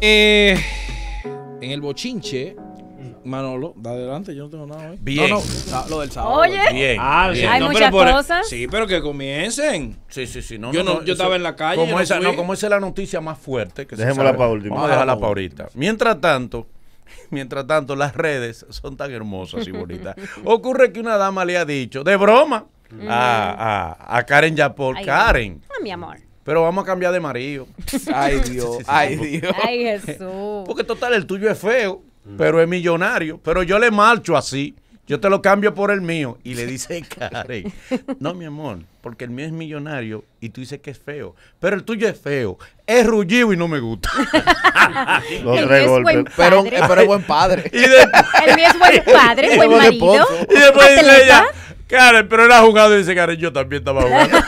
Eh, en el bochinche, Manolo, da adelante, yo no tengo nada hoy. Bien. No, no, lo del sábado. Oye, Bien. Ah, bien. Hay No, muchas pero por- cosas. Sí, pero que comiencen. Sí, sí, sí. No, Yo no- yo eso- estaba en la calle, Como no esa, no, como esa es la noticia más fuerte. Que se Dejémosla sabe, pa' último. Vamos a dejarla para ahorita. Mientras tanto, mientras tanto, las redes son tan hermosas y bonitas. Ocurre que una dama le ha dicho, de broma, a, a, a Karen Yapol, Ay, Karen, ah, mi amor. Pero vamos a cambiar de marido. Ay, Dios. Ay, Dios. Ay, Jesús. Porque total, el tuyo es feo, pero es millonario. Pero yo le marcho así. Yo te lo cambio por el mío. Y le dice Karen, no, mi amor, porque el mío es millonario y tú dices que es feo. Pero el tuyo es feo. Es rullido y no me gusta. Los tres golpes. Pero, pero es buen padre. y, El mío es buen padre, buen Buen marido. esposo. y después dice ella, Karen, pero él ha jugado y dice, Karen, yo también estaba jugando.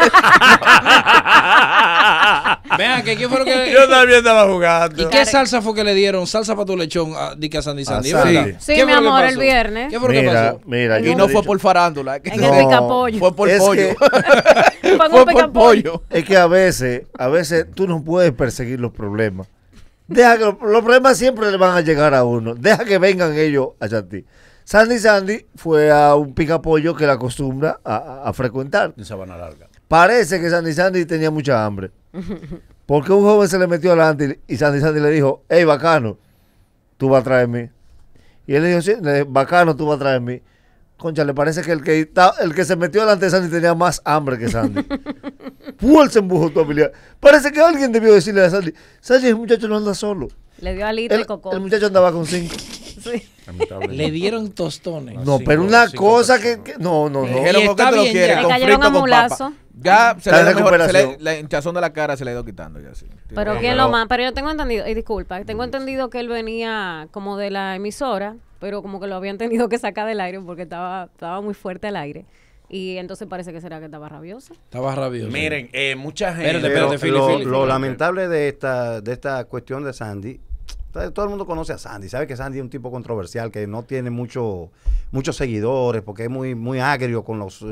Vean, que ¿qué fue lo que.? yo también estaba jugando. ¿Y qué salsa fue que le dieron? Salsa para tu lechón a Dick a Sandy Sandy, A Sandy. ¿verdad? Sí, ¿Qué mi amor, el viernes. ¿Qué fue lo que Mira, pasó? mira. Y no fue dicho- por farándula. En el No. picapollo. Fue por Es pollo. Fue por pollo. Es que a veces, a veces tú no puedes perseguir los problemas. Deja que los, los problemas siempre le van a llegar a uno. Deja que vengan ellos hacia ti. Sandy Sandy fue a un picapollo que la acostumbra a, a- a frecuentar. En sabana larga. Parece que Sandy Sandy tenía mucha hambre. Porque un joven se le metió adelante y Sandy Sandy le dijo, hey, bacano, tú vas a traerme. Y él le dijo, sí, le- bacano, tú vas a traerme. Concha, le parece que el que, está- el que se metió delante de Sandy tenía más hambre que Sandy. Puel se embujó tu habilidad. Parece que alguien debió decirle a Sandy, Sandy, el muchacho no anda solo. Le dio alita El, y cocó. el muchacho andaba con cinco. Sí. Le dieron tostones. No, cinco- pero una cinco cosa que, No, no, Le no. dijeron, ¿por qué está te lo bien quieres? Con cayeron frito a con mulazo. papa. Ya se le mejor, se le- la hinchazón de la cara se le ha ido quitando ya sí. Pero quién pero- lo más, pero yo tengo entendido, y disculpa, tengo entendido que él venía como de la emisora, pero como que lo habían tenido que sacar del aire porque estaba, estaba muy fuerte al aire. Y entonces parece que será que estaba rabioso. Estaba rabioso. Miren, eh, mucha gente. Pero espérate, Philly, lo, lo lamentable de esta, de esta cuestión de Sandy, todo el mundo conoce a Sandy, sabe que Sandy es un tipo controversial, que no tiene mucho, muchos seguidores, porque es muy, muy agrio con los,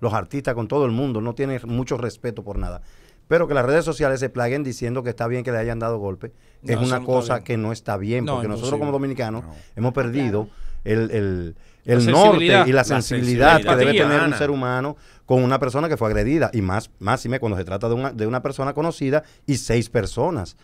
los artistas, con todo el mundo, no tiene mucho respeto por nada. Pero que las redes sociales se plaguen diciendo que está bien que le hayan dado golpe, No, es una no cosa bien. que no está bien, No, porque nosotros como dominicanos No. hemos perdido el, el, el norte y la La sensibilidad, que debe tener un ser humano con una persona que fue agredida y más máxime cuando se trata de una, de una persona conocida y seis personas.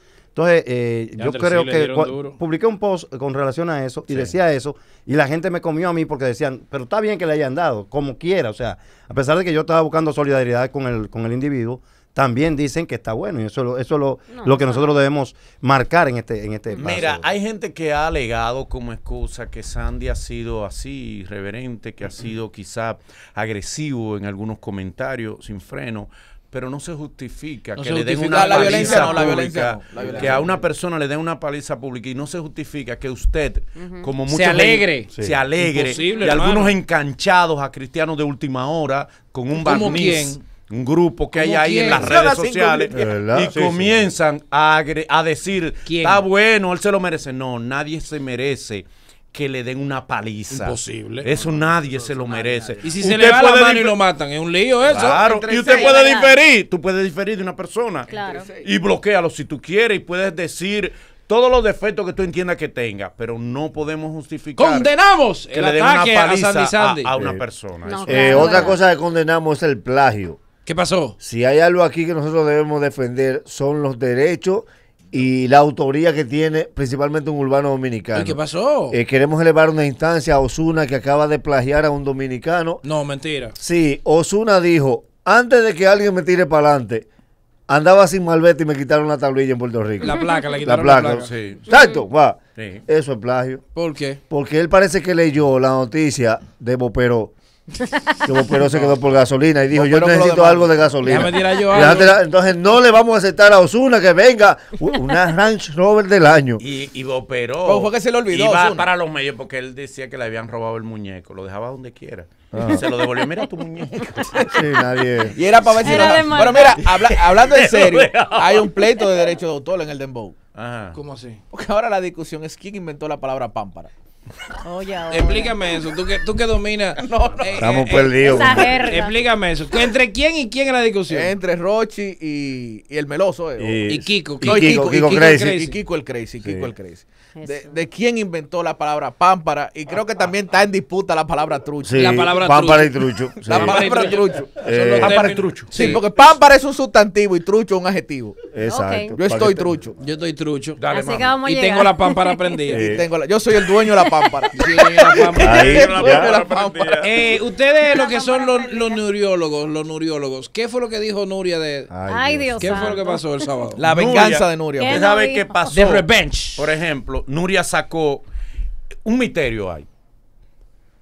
Entonces, eh, yo creo sí que duro. publiqué un post con relación a eso y Sí. decía eso y la gente me comió a mí porque decían, pero está bien que le hayan dado, como quiera, o sea, a pesar de que yo estaba buscando solidaridad con el, con el individuo, también dicen que está bueno y eso, lo- eso es lo, No, lo que nosotros debemos marcar en este, en este Mira, paso. hay gente que ha alegado como excusa que Sandy ha sido así, irreverente, que ha sido quizá agresivo en algunos comentarios, sin freno, pero no se justifica No que se le den una La- violencia paliza no, la violencia pública, no, la violencia que a una persona le den una paliza pública y no se justifica que usted, como muchos Se alegre. se, se alegre Imposible, y algunos enganchados a cristianos de última hora con un ¿Cómo barniz, quién? un grupo que hay ¿Cómo ahí en las redes sociales verdad. y Sí, sí. comienzan a, agre- a decir ¿Quién? está bueno, él se lo merece. No, nadie se merece que le den una paliza. Imposible. Eso nadie se lo merece. Y si se Usted le va la puede mano y lo matan, es un lío eso. Claro, Entre y usted seis, puede ¿verdad? diferir. Tú puedes diferir de una persona. Claro. Y bloquealo si tú quieres y puedes decir todos los defectos que tú entiendas que tenga, pero no podemos justificar Condenamos que el le den una ataque a paliza Sandy Sandy. a, a una persona. No, Eso- claro. Eh, otra cosa que condenamos es el plagio. ¿Qué pasó? Si hay algo aquí que nosotros debemos defender son los derechos y la autoría que tiene principalmente un urbano dominicano. ¿Y qué pasó? Eh, queremos elevar una instancia a Osuna que acaba de plagiar a un dominicano. no, mentira. Sí, Osuna dijo, antes de que alguien me tire para adelante, andaba sin malvete y me quitaron la tablilla en Puerto Rico. La placa, le La quitaron la placa. placa. Sí. Exacto, va. Sí. Eso es plagio. ¿Por qué? Porque él parece que leyó la noticia de Bopero. Que Bopero se quedó por gasolina y dijo, yo necesito algo de gasolina. Yo algo. Entonces no le vamos a aceptar a Osuna que venga una Range Rover del año. Y, y operó. ¿Cómo fue que se le olvidó, Iba Ozuna? para los medios porque él decía que le habían robado el muñeco. Lo dejaba donde quiera. Ah. Y se lo devolvió. Mira tu muñeco. Sí, nadie. Y era para ver si Era no- de Pero maldad. mira, habla- hablando en serio, hay un pleito de derecho de autor en el Dembow. Ajá. ¿Cómo así? Porque ahora la discusión es quién inventó la palabra pámpara. Oye, ahora. Explícame eso. Tú que, tú que dominas. Eh, Estamos eh, perdidos. Esa compadre. jerga. Explícame eso. ¿Entre quién y quién es la discusión? Entre Rochi y, y el Meloso. eh, Y Kiko. Y No, y Kiko, Kiko, Kiko Crazy. Y Kiko el Crazy, Kiko Sí. el Crazy. De, de quién inventó la palabra pámpara y creo que también está en disputa la palabra trucho. Sí, La palabra pámpara y trucho. sí. La palabra trucho. Eh, Pámpara y trucho. Sí, Sí. porque pámpara es un sustantivo y trucho un adjetivo. Exacto. Yo estoy trucho. Yo estoy trucho. Dale, Así mami. que vamos Y llegar. tengo la pámpara prendida. Sí. Y tengo la- yo soy el dueño de la pámpara. De. Eh, ustedes lo que son los, los neuriólogos, los neuriólogos, ¿qué fue lo que dijo Nuria de Ay, Dios qué fue lo que pasó el sábado? La Nuria. venganza de Nuria. ¿Qué? ¿Usted no sabe qué pasó? The Revenge. Por ejemplo, Nuria sacó un misterio ahí.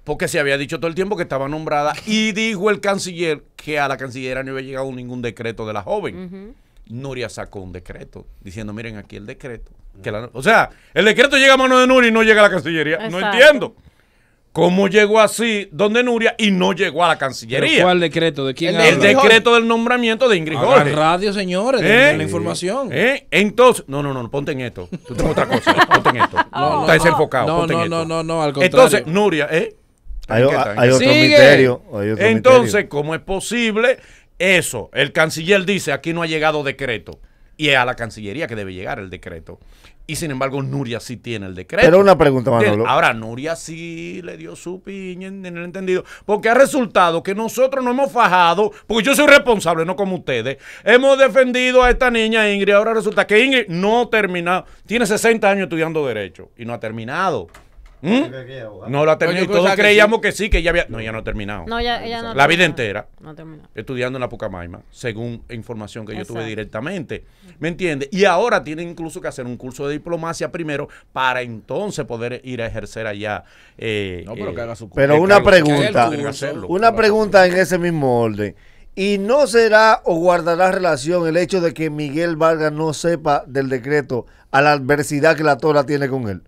Porque se había dicho todo el tiempo que estaba nombrada y dijo el canciller que a la cancillería no había llegado ningún decreto de la joven. Nuria sacó un decreto diciendo, miren aquí el decreto. Que la- o sea, el decreto llega a mano de Nuria y no llega a la cancillería. No entiendo. ¿Cómo llegó así donde Nuria y no llegó a la ¿Pero cancillería? ¿Cuál decreto? ¿De quién El El decreto del nombramiento de Ingrid Hagan Jorge. radio, señores, ¿Eh? la información. ¿Eh? Entonces, no, no, no, ponte en esto. Tú tengo otra cosa. Ponte en esto. No, Está no, desenfocado. no, ponte en no, esto. no, no, no, al contrario. Entonces, Nuria, ¿eh? Hay, hay otro Sigue. misterio. hay otro Entonces, misterio. ¿cómo es posible eso? El canciller dice, aquí no ha llegado decreto. Y es a la Cancillería que debe llegar el decreto. Y sin embargo, Nuria sí tiene el decreto. Pero una pregunta, Manolo. Ahora, Nuria sí le dio su piña en en el entendido. Porque ha resultado que nosotros no hemos fajado, porque yo soy responsable, no como ustedes. Hemos defendido a esta niña Ingrid. Ahora resulta que Ingrid no ha terminado. Tiene 60 años estudiando Derecho y no ha terminado. ¿Mm? No lo ha terminado. Y yo pensaba todos que creíamos que sí, que ella había. No, ella no ha terminado. No, ya, ella no La vida terminó. entera No terminó. estudiando en la Pucamaima, según información que yo tuve directamente. ¿Me entiendes? Y ahora tienen incluso que hacer un curso de diplomacia primero para entonces poder ir a ejercer allá. eh, No, pero eh, que haga su Pero una cargo pregunta. tiene hacerlo. Una pregunta en ese mismo orden. ¿Y no será o guardará relación el hecho de que Miguel Vargas no sepa del decreto a la adversidad que la Tora tiene con él?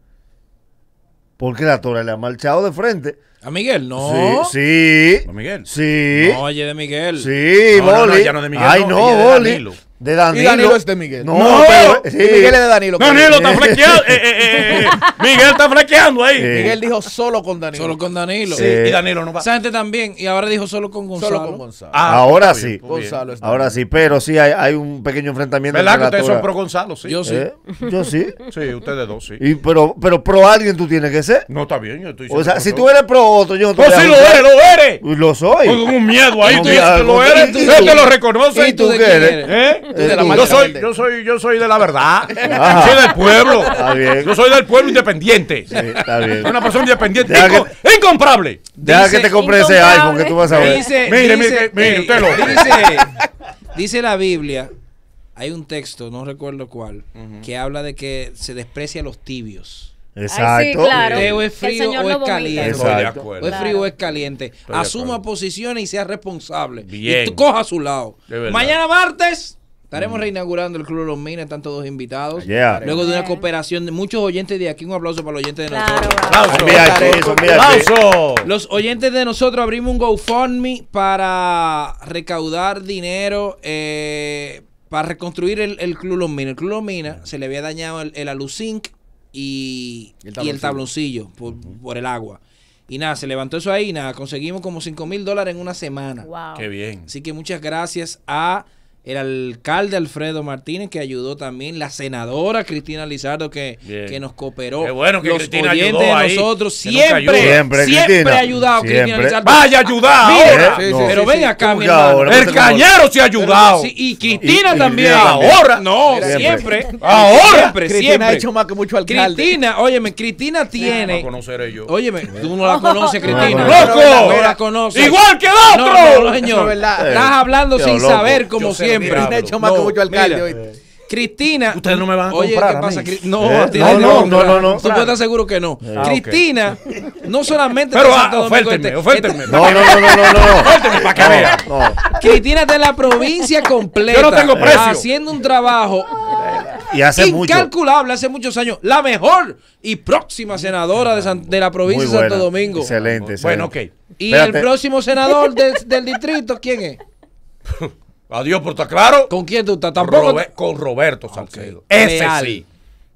Porque la Tora le ha marchado de frente. ¿A Miguel? No. Sí, sí. ¿No, Miguel? Sí. No, oye, de Miguel. Sí, No, no, no, Boli. ya no es de Miguel, Ay, no, Boli. De Danilo. Y Danilo es de Miguel. No, No, pero. Sí. Miguel es de Danilo. Danilo está flequeando. eh, eh, eh. Miguel está flequeando ahí. Sí. Miguel dijo solo con Danilo. Solo con Danilo. Sí, y Danilo no va. Esa gente también. Y ahora dijo solo con Gonzalo. Solo con Gonzalo. Ah, Ahora bien, sí. bien. Gonzalo está Ahora bien. sí, pero sí hay, hay un pequeño enfrentamiento. ¿Verdad que ustedes son pro Gonzalo? Sí. Yo sí. ¿Eh? Yo sí. Sí, ustedes dos, sí. Y, pero, pero pro alguien tú tienes que ser. No, está bien, yo estoy O sea, si tú eres pro otro, yo no te Pues voy a sí, lo eres, lo eres. Lo soy. Con un miedo ahí, tú lo ¿y eres. tú- Ustedes te lo reconocen. ¿Y tú qué eres? ¿Eh? De la yo, soy, yo, soy, yo soy de la verdad. Ajá. Soy del pueblo. Está bien. Yo soy del pueblo independiente. Sí, está bien. Soy una persona independiente. Deja Inco- incomparable. Deja Dice- que te compre ese iPhone que tú vas a ver. Dice, Mire, dice, mire, mire, eh, usted lo- dice, dice la Biblia, hay un texto, no recuerdo cuál, que habla de que se desprecia a los tibios. Exacto. Ay, sí, claro. Usted o es frío o es caliente. Estoy de Exacto. acuerdo. O es frío o es caliente. Asuma posiciones y sea responsable. Bien. Y tú coja a su lado. Mañana martes estaremos reinaugurando el Club de los Minas. Están todos invitados. Yeah. Luego de una cooperación de muchos oyentes de aquí. Un aplauso para los oyentes de Claro, nosotros. Aplauso. Los oyentes de nosotros abrimos un GoFundMe para recaudar dinero eh, para reconstruir el, el Club Los Minas. El Club Los Minas se le había dañado el, el aluzinc y, Y el y el tabloncillo por, por el agua. Y nada, se levantó eso ahí y nada, conseguimos como 5 mil dólares en una semana. Wow. Qué bien. Así que muchas gracias a el alcalde Alfredo Martínez que ayudó también, la senadora Cristina Lizardo que, que nos cooperó. Qué bueno que los Cristina oyentes ayudó de ahí, nosotros siempre, ayuda. Siempre, siempre, ha ayudado Cristina Siempre. Lizardo. Vaya a ayudar Mira, ahora. Sí, sí, pero sí, ven sí. acá, ¿Cómo mi que hermano. ahora? El cañero se ha ayudado. Y Cristina Y- también. Ahora. No, Siempre. siempre. Ahora. Siempre, Cristina siempre. ha hecho más que mucho alcalde. Cristina, óyeme, Cristina No tiene. conoceré yo. Óyeme, tú no la conoces, Cristina. no, ¡Loco! No la conoces. Igual que el No, otro. no, no, señor. Estás hablando sin saber, Yo sé, siempre. Cristina ha hecho más que No, mucho alcalde. Cristina. Ustedes no me van a Oye, comprar ¿qué a pasa? mí. No, Eh, a ti no, no, no, no, no. Tú puedes estar seguro que no. Ah. Cristina, no solamente Pero está en ah, Santo Domingo ofértenme, Este, ofértenme. está- No, no, no, no, no, no. Ofértenme para que vea. No, no. Cristina está en la provincia completa. Yo no tengo precio. Haciendo un trabajo Y hace mucho. incalculable hace muchos años. La mejor y próxima senadora de, San- de la provincia de Santo. Domingo. Excelente, Bueno, excelente. ok. Y Espérate. el próximo senador del, del distrito, ¿quién es? Adiós, por está claro. ¿Con quién tú estás? Tampoco. Robe- con Roberto Salcedo. Ese Real. sí.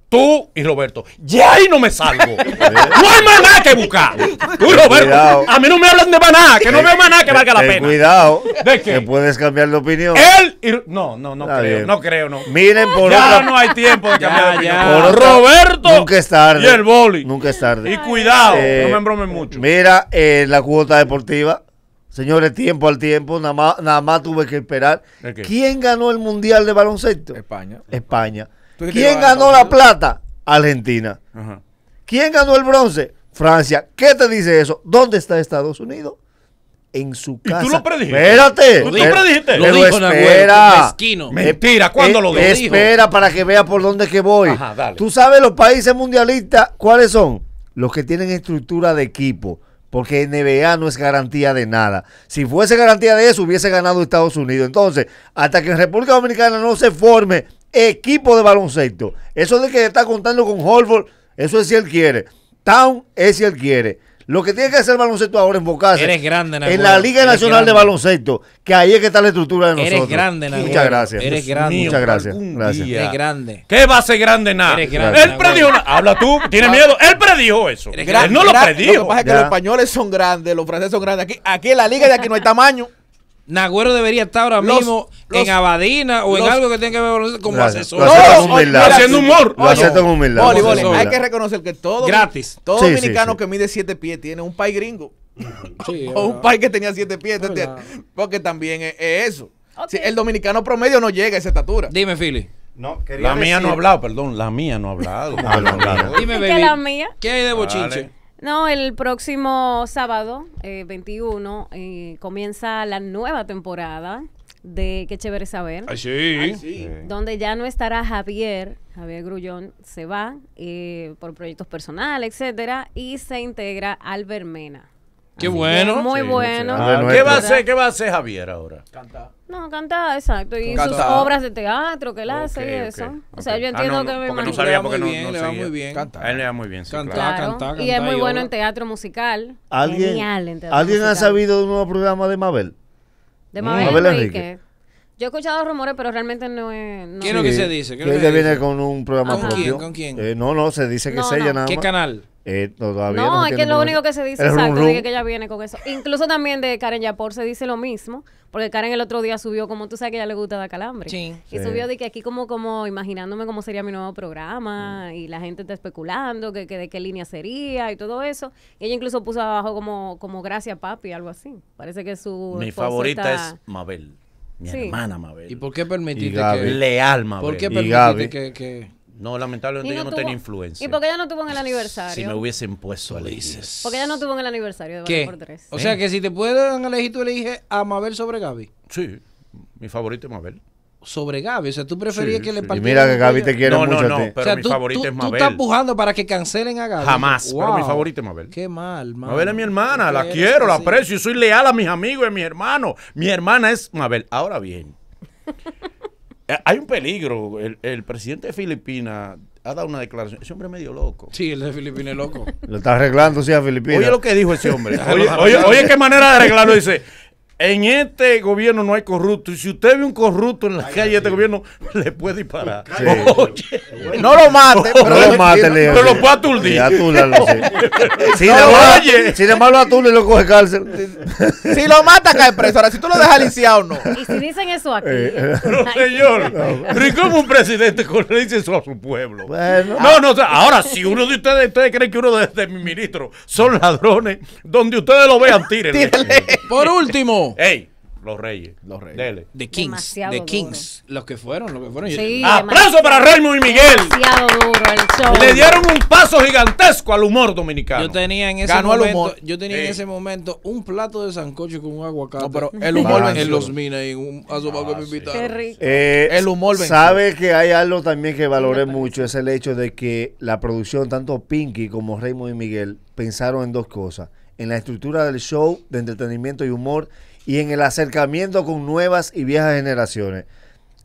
Tú y Roberto. Ya ahí no me salgo. no hay más nada que buscar. Tú y Roberto. Cuidado. A mí no me hablan de maná, que no veo maná que valga la Ten pena. Cuidado, ¿De qué? que puedes cambiar de opinión. Él y. No, no, no Está creo. bien. No creo, no. Miren por ya otra no hay tiempo de Ya, cambiar de opinión. Por otra- Roberto. Nunca es tarde. Y el boli. Nunca es tarde. Y cuidado, Eh, no me embromen mucho. Mira, eh, la cuota deportiva. Señores, tiempo al tiempo, nada más, nada más tuve que esperar. ¿Quién ganó el Mundial de Baloncesto? España. España. ¿Tú dices que ¿Quién ganó la plata? Argentina. Ajá. ¿Quién ganó el bronce? Francia. ¿Qué te dice eso? ¿Dónde está Estados Unidos? En su ¿Y casa. tú lo predijiste? Espérate. ¿Tú lo predijiste? Lo dijo Nahuel, espera. mezquino. Mentira, ¿cuándo lo dijo? Espera para que vea por dónde que voy. Ajá, dale. Tú sabes los países mundialistas, ¿cuáles son? Los que tienen estructura de equipo. Porque NBA no es garantía de nada. Si fuese garantía de eso, hubiese ganado Estados Unidos. Entonces, hasta que en República Dominicana no se forme equipo de baloncesto, eso de que está contando con Holford, eso es si él quiere. Town es si él quiere. Lo que tiene que hacer el baloncesto ahora es enfocarse Eres grande, Nahuel. en la Liga Eres Nacional de. Baloncesto, que ahí es que está la estructura de nosotros. Eres grande, Nahuel. Muchas gracias. Eres Dios grande. mío, Muchas gracias. gracias. Eres grande. ¿Qué va a ser grande nada? Eres grande, Él predijo. Habla tú, tienes miedo. Él predijo eso. Eres Él no lo predijo. Lo que pasa es que Ya. los españoles son grandes, los franceses son grandes. Aquí, aquí en la liga de aquí no hay tamaño. Nagüero debería estar ahora Los- mismo los- en Abadina o en algo que tenga que ver con como Gracias. asesor. Lo acepto con humildad. Haciendo humor. Lo acepto con humildad. Boli, boli, hay que reconocer que todo, Gratis. todo Sí, dominicano sí. que mide 7 pies tiene un país gringo. Sí, o un país que tenía 7 pies. Porque también es, es eso. Ok. Sí, el dominicano promedio no llega a esa estatura. Dime, Philly. No, quería La mía no ha hablado, perdón. La mía no ha hablado. Ah, la mía. Dime, ¿Y baby. qué la mía? ¿Qué hay de bochinche? Dale. No, el próximo sábado, eh, 21, eh, comienza la nueva temporada de Qué chévere saber. Ay, sí. Sí. donde ya no estará Javier, Javier Grullón se va eh, por proyectos personales, etcétera, y se integra Albert Mena. Qué Así bueno. que Muy Sí, bueno. Ah. ¿Qué va a hacer? ¿Qué va a hacer Javier ahora? No, canta, exacto. Y sus obras de teatro que él hace Ok, y eso. ok. O sea, yo Ah, entiendo no, no, que me porque no sabía porque muy no- bien, no le va muy bien. Canta. A él le va muy bien, sí, Canta. claro. Canta, y es muy y bueno obra. en teatro musical. ¿Alguien, Genial en teatro ¿alguien ha musical. sabido de un nuevo programa de Mabel? De Mm. Mabel Mabel Enrique. Enrique. Yo he escuchado rumores, pero realmente no es. no- ¿Qué es lo que se dice? ¿Qué Que ella viene con un programa ¿Con propio. quién? ¿Con quién? Eh, no, no, se dice que No, es ella no. nada ¿Qué más. canal? Eh, todavía No, se es que lo único que se dice, exacto, rum. que, que ella viene con eso. Incluso también de Karen Yapor se dice lo mismo, porque Karen el otro día subió, como tú sabes que a ella le gusta dar calambre. Sí. Y Sí. subió de que aquí como, como imaginándome cómo sería mi nuevo programa, y la gente está especulando que, que de qué línea sería y todo eso. Y ella incluso puso abajo como, como gracias papi, algo así. Parece que su Mi favorita está- es Mabel. Mi Sí. hermana Mabel. ¿Y por qué permitiste que... Leal Mabel. ¿Por qué permitiste que... que... No, lamentablemente Y yo no no tuvo- tenía influencia. ¿Y por qué ella no tuvo en el aniversario? Si me hubiesen puesto a elegir. dices? Porque ella no tuvo en el aniversario de ¿Qué? Por Tres. O sea que si te pueden elegir, tú eliges a Mabel sobre Gaby. Sí, mi favorito es Mabel. Sobre Gaby. O sea, tú preferías Sí, que le sí. Y mira que Gaby te quiere No, no, mucho no, a ti. pero- o sea, mi tú, favorita tú- es tú Mabel. estás pujando para que cancelen a Gaby. Jamás, pero mi Wow. favorita es Mabel. Qué mal, man. Mabel es mi hermana, la quiero, la aprecio y soy leal a mis amigos y a mis hermanos. Mi hermana es Mabel. Ahora bien, eh, hay un peligro. El, el presidente de Filipinas ha dado una declaración. Ese hombre es medio loco. Sí, el de Filipinas es loco. Lo está arreglando, sí, a Filipinas. Oye lo que dijo ese hombre. Oye, oye, oye qué manera de arreglarlo. Dice, en este gobierno no hay corrupto. Y si usted ve un corrupto en la calle de este gobierno, le puede disparar. Sí. Oye, No lo mate, No pero lo mate, le pero lo puede aturdir. Sí, atúralo, sí. Sin No, oye. sin embargo, atule y lo coge cárcel. si lo mata cae preso. Ahora, si tú lo dejas lisiado, no. Y si dicen eso aquí. Eh, Pero señor, ¿y cómo un presidente le dice eso a su pueblo? Bueno. No, no, o sea, ahora si uno de ustedes, ustedes creen que uno de, de mis ministros son ladrones, donde ustedes lo vean, tírenle. Por último, Ey, los reyes. Los reyes. Dele. The Kings. Demasiado The duro. Kings. Los que fueron, los que fueron. Sí, Aplauso para Raymond y Miguel. Demasiado duro el show. Le dieron un paso gigantesco al humor dominicano. Yo tenía en ese Ganó momento, humor. yo tenía en ese momento un plato de sancocho con un aguacate. No, pero el humor Ah, en venció. los minas y en un asomado que me invitaron. Qué rico. Eh, El humor venció. Sabe que hay algo también que valoré mucho, es el hecho de que la producción, tanto Pinky como Raymond y Miguel, pensaron en dos cosas. En la estructura del show, de entretenimiento y humor, y en el acercamiento con nuevas y viejas generaciones.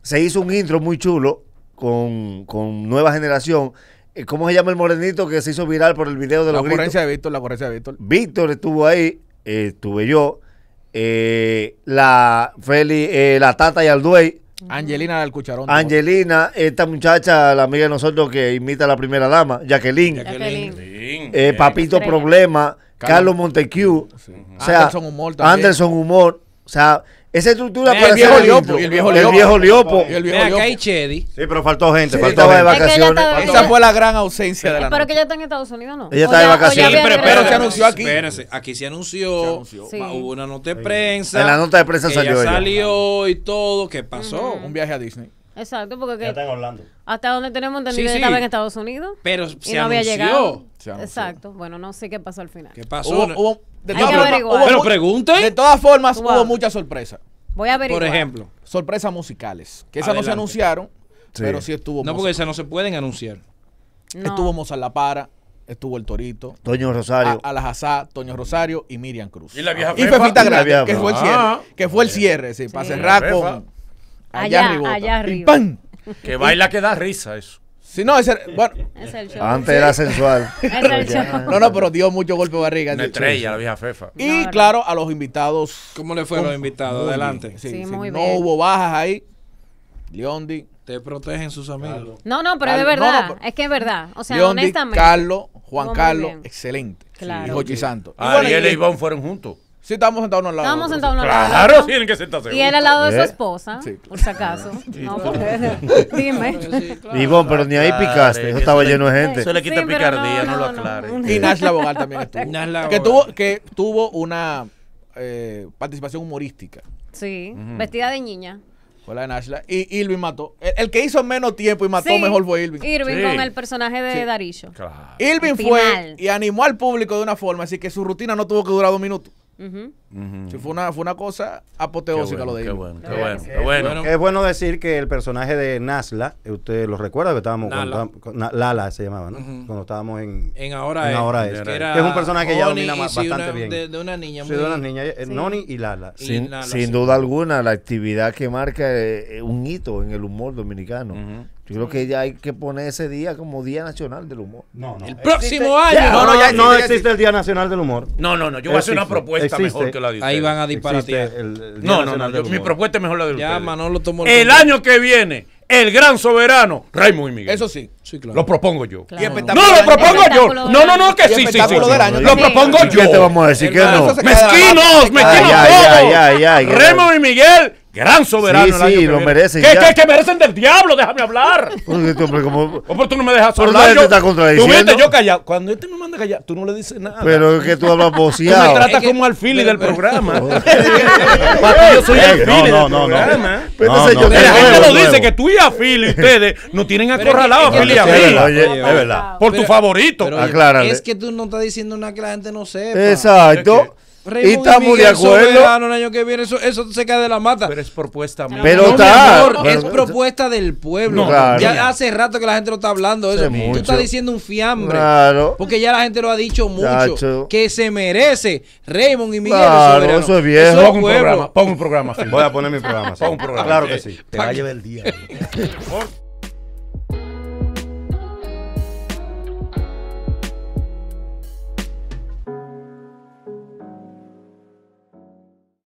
Se hizo un intro muy chulo con, con nueva generación. Eh, ¿Cómo se llama el morenito que se hizo viral por el video de La los gritos? ocurrencia de Víctor, la ocurrencia de Víctor. Víctor estuvo ahí, eh, estuve yo, eh, la Feli, eh, la Tata y Alduey, Angelina del Cucharón. Angelina, esta muchacha, la amiga de nosotros que imita a la primera dama, Jacqueline. Jacqueline. Bien, Eh. Papito Estrella. Problema, Carlos- Carlos Montecu, o sea, Anderson Humor también. Anderson Humor, o sea, esa estructura para el viejo Liopo, el viejo el Liopo. viejo Liopo. Y el viejo Liopo. hay Chedi. Sí, pero faltó gente, Sí, faltó de. Es que vacaciones. Esa fue la gran ausencia de la Pero que ella está en Estados Unidos, ¿no? Ella está de vacaciones. había pero- se anunció aquí. Espérese, aquí se anunció. Se anunció. Sí. Va- Hubo una nota de prensa. En la nota de prensa que salió ella salió y todo. ¿Qué pasó? Un viaje a Disney. Exacto, porque que- Ya está en Orlando. hasta donde tenemos entendido sí. estaba en Estados Unidos Pero y se no había anunció. llegado. Se anunció. Exacto. Bueno, no sé qué pasó al final. ¿Qué pasó? Hubo, hubo- de Hay todas que formas, averiguar. hubo Pero mu- pregunten. De todas formas, Wow. hubo muchas sorpresas. Voy a averiguar. Por ejemplo. Sorpresas musicales. Que esas no se Adelante. anunciaron, Sí. pero sí estuvo No, Mozart. porque esas no se pueden anunciar. No. Estuvo Mozart La Para, estuvo El Torito, Toño Rosario. a, Alajazá, Toño Rosario y Miriam Cruz. ¿Y la vieja Y Fefa? Fefita Y la Grande, vieja que fue el cierre. Ah. Que fue el cierre, sí, para Sí. cerrar Fefa. con... Allá, arribota. allá Pim, arriba. pam. Que baila que da risa eso. Sí, no, ese, bueno, es el show. Antes era sensual. Ese es el show. no, no, pero dio mucho golpe de barriga. Una estrella, la vieja Fefa. Y No, claro, a los invitados. ¿Cómo le fue a los invitados? Muy Adelante. bien, sí, Sí, sí, muy no bien. hubo bajas ahí. Leondi, Te protegen sus amigos. No, no, pero es no, verdad. no, pero- es que es verdad. O sea, Leondi, honestamente. Carlos, Juan muy Carlos, bien. excelente. Claro. Y Jochi Santos. Y bueno, Ariel y- e Ivonne fueron juntos. Sí, estábamos sentados uno al lado. Estábamos sentados uno al lado. Claro, tienen que sentarse Y él al lado de su ¿Eh? esposa, Sí. por si acaso. No, porque- Dime. Ivonne, pero ni ahí Claro, picaste. Eso estaba lleno de gente. Eso le quita Sí, picardía, no, no, lo no, aclare. no. Y Nash Labogal también estuvo. Nash que tuvo, que tuvo una eh, participación humorística. Sí, vestida de niña. Fue la de Nashla. Y Irving mató. El, el que hizo menos tiempo y mató Sí, mejor fue Irving. Irving Sí. con el personaje de Sí. Darillo. Claro. Irving fue y animó al público de una forma, así que su rutina no tuvo que durar dos minutos. Sí, fue, una, fue una cosa apoteósica lo de qué bueno, qué Qué bueno, qué bueno. Es bueno decir que el personaje de Nasla, usted lo recuerda que estábamos cuando Na- Lala se llamaba, ¿no? Cuando estábamos en, En ahora en es. Ahora es. es. Que era Que es un personaje que Honey domina y ma- sí, bastante una- bien. De, de una niña Sí, muy. de unas niñas, eh, Sí. Noni y Lala. Y Sin, Lala, sin sí. duda alguna, la actividad que marca eh, un hito en el humor dominicano. Yo creo que ya hay que poner ese día como Día Nacional del Humor. No, no. El próximo año. No, no, ya no existe, ya existe el Día Nacional del Humor. No, no, no, yo voy a hacer una propuesta existe. mejor que la de ustedes. Ahí van a disparatear. el- el No, no, no, yo- mi propuesta es mejor la de Ya ustedes. Manolo tomó El año que viene, el gran soberano, Raymond y Miguel. Eso sí. Sí, claro. Lo propongo yo. Claro. No, lo propongo yo. No, no, no, que sí, sí, sí. Lo propongo ¿Y ¿Qué te yo. vamos a decir El que no? Mezquinos, mezquinos Ya, ya, todos. ya, ya, ya. Raymond y Miguel, gran soberano. Sí, el año sí, que lo viene. merecen ¿Qué, qué, que merecen del diablo? Déjame hablar. Porque este hombre como- ¿O por tú no me dejas hablar? nadie te Yo- está contradiciendo. Tú viste, yo callado. Cuando este me manda callar, tú no le dices nada. Pero es que tú hablas Tú me boceado. tratas Es que- como al Philly del pero- programa. Yo soy el no, Philly no, del no, no. programa. Pero No, La gente lo dice que tú y a Philly, ustedes, no tienen acorralado a Philly y a mí. Es verdad. Por tu favorito. Aclárale. Es que tú no estás diciendo nada que la gente no sepa. Exacto. Raymond Y estamos de acuerdo. Soberano el año que viene, eso, eso se cae de la mata. Pero es propuesta mía. Pero No, está. amor, pero- es propuesta del pueblo. No, claro. Ya hace rato que la gente lo está hablando. Eso. Tú mucho. estás diciendo un fiambre. Claro. Porque ya la gente lo ha dicho mucho. Chacho. Que se merece Raymond y Miguel Claro, Soberano. eso es viejo. Eso Pon es un pueblo. programa, pon un programa. Voy a poner mi programa. Pon un programa. Claro que sí. Te va a llevar el día.